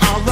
I ride.